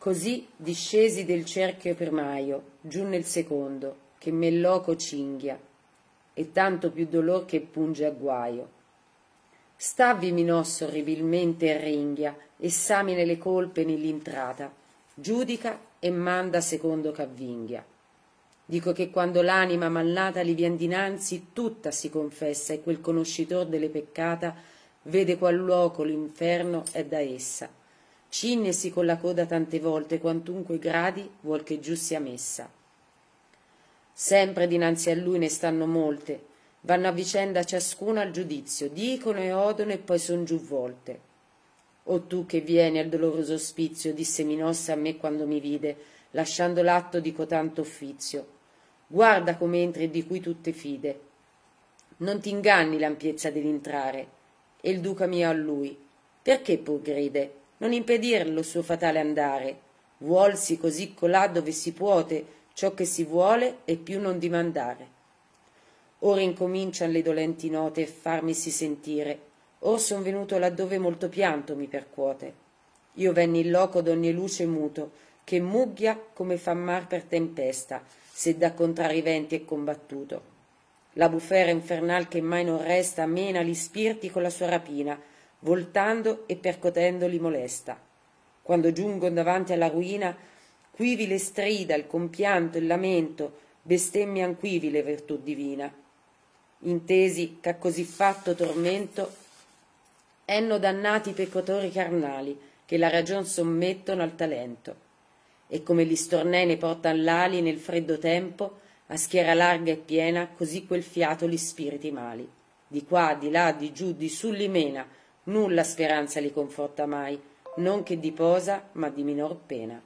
Così discesi del cerchio primaio, giù nel secondo, che me loco cinghia, e tanto più dolor che punge a guaio. Stavvi minosso orribilmente e ringhia, essamine le colpe nell'intrata, giudica e manda secondo c'avvinghia. Dico che quando l'anima mallata li vien dinanzi, tutta si confessa e quel conoscitor delle peccata vede qual luoco l'inferno è da essa. Cinnesi con la coda tante volte quantunque gradi vuol che giù sia messa. Sempre dinanzi a lui ne stanno molte, vanno a vicenda ciascuna al giudizio, dicono e odono e poi son giù volte. O tu che vieni al doloroso ospizio, disse Minossa a me quando mi vide, lasciando l'atto di cotanto uffizio, guarda come entri e di cui tutte fide. Non ti inganni l'ampiezza dell'intrare. E il duca mio a lui. Perché pur gride? Non impedir lo suo fatale andare. Vuolsi così colà dove si puote ciò che si vuole e più non dimandare. Ora incomincian le dolenti note farmisi sentire. Or son venuto laddove molto pianto mi percuote. Io venni in loco d'ogni luce muto, che mugghia come fa mar per tempesta, se da contrari venti è combattuto. La bufera infernal che mai non resta mena gli spiriti con la sua rapina, voltando e percotendo li molesta. Quando giungon davanti alla ruina, quivi le strida, il compianto, il lamento, bestemmian quivi le virtù divina. Intesi ch'a così fatto tormento, enno dannati peccatori carnali, che la ragion sommettono al talento e come gli stornei ne portan l'ali nel freddo tempo, a schiera larga e piena, così quel fiato gli spiriti mali. Di qua, di là, di giù, di su li mena, nulla speranza li conforta mai, non che di posa, ma di minor pena.